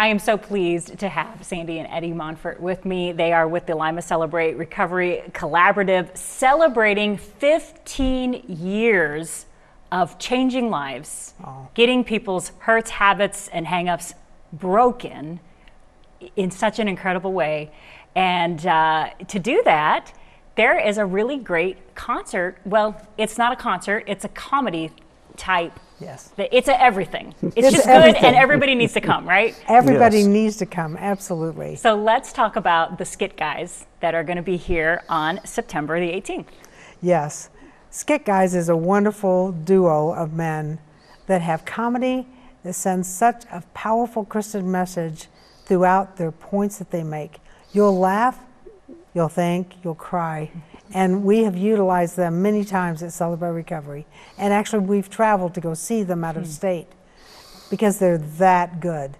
I am so pleased to have Sandy and Eddie Monfort with me. They are with the Lima Celebrate Recovery Collaborative, celebrating 15 years of changing lives, oh. getting people's hurts, habits, and hangups broken in such an incredible way. And uh, to do that, there is a really great concert. Well, it's not a concert, it's a comedy type. Yes. It's a everything. It's, it's just everything. good and everybody needs to come, right? Everybody yes. needs to come, absolutely. So let's talk about the Skit Guys that are going to be here on September the 18th. Yes. Skit Guys is a wonderful duo of men that have comedy that sends such a powerful Christian message throughout their points that they make. You'll laugh, you'll think, you'll cry. And we have utilized them many times at Celebrate Recovery. And actually, we've traveled to go see them out of hmm. state because they're that good.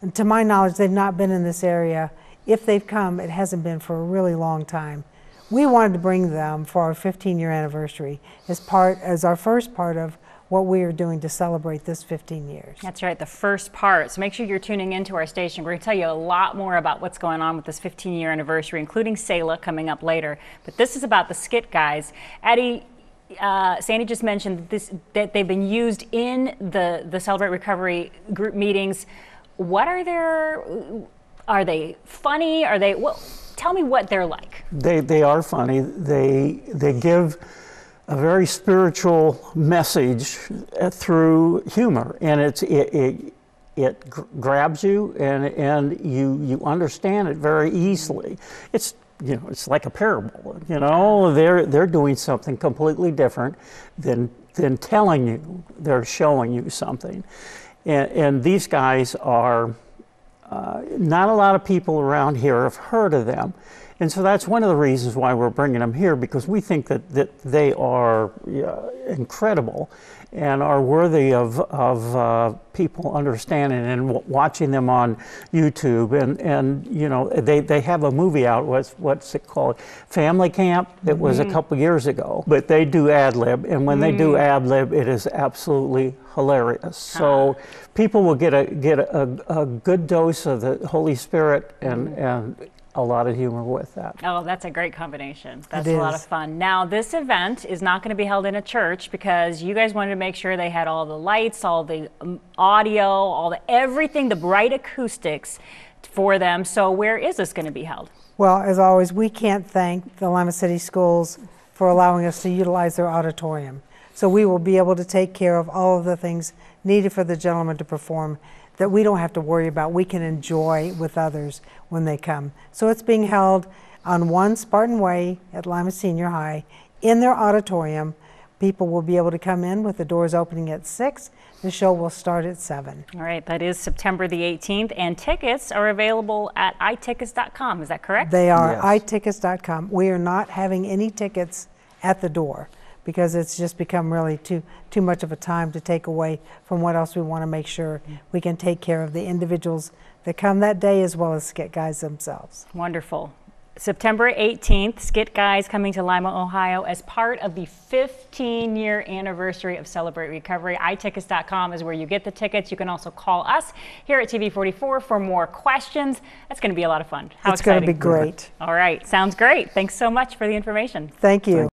And to my knowledge, they've not been in this area. If they've come, it hasn't been for a really long time. We wanted to bring them for our 15 year anniversary as part as our first part of what we are doing to celebrate this 15 years. That's right, the first part. So make sure you're tuning into our station. We're going to tell you a lot more about what's going on with this 15 year anniversary, including Selah coming up later. But this is about the skit guys. Eddie, uh, Sandy just mentioned this, that they've been used in the, the Celebrate Recovery group meetings. What are their, are they funny? Are they, well, tell me what they're like. They, they are funny. They, they give a very spiritual message uh, through humor, and it's it, it, it grabs you and and you you understand it very easily. It's you know it's like a parable. You know they're they're doing something completely different than than telling you. They're showing you something, and, and these guys are. Uh, not a lot of people around here have heard of them. And so that's one of the reasons why we're bringing them here because we think that, that they are uh, incredible and are worthy of, of uh, people understanding and watching them on YouTube. And, and you know, they, they have a movie out, what's, what's it called? Family Camp. It was mm-hmm. a couple years ago, but they do ad lib. And when mm-hmm. they do mm. ad lib, it is absolutely hilarious. So people will get a, get a, a, good dose of the Holy Spirit and, mm-hmm. and a lot of humor with that. Oh, that's a great combination. That's a lot of fun. Now, this event is not going to be held in a church because you guys wanted to make sure they had all the lights, all the um, audio, all the everything, the bright acoustics for them. So, where is this going to be held? Well, as always, we can't thank the Lima City Schools for allowing us to utilize their auditorium. So, we will be able to take care of all of the things needed for the gentleman to perform that we don't have to worry about. We can enjoy with others when they come. So it's being held on one Spartan Way at Lima Senior High in their auditorium. People will be able to come in with the doors opening at 6. The show will start at 7. All right, that is September the 18th, and tickets are available at itickets.com. Is that correct? They are yes. itickets.com. We are not having any tickets at the door because it's just become really too too much of a time to take away from what else we want to make sure we can take care of the individuals that come that day as well as skit guys themselves. Wonderful. September 18th, Skit Guys coming to Lima, Ohio as part of the 15 year anniversary of Celebrate Recovery. iTickets.com is where you get the tickets. You can also call us here at TV44 for more questions. That's going to be a lot of fun. How it's going to be great. All right, sounds great. Thanks so much for the information. Thank you.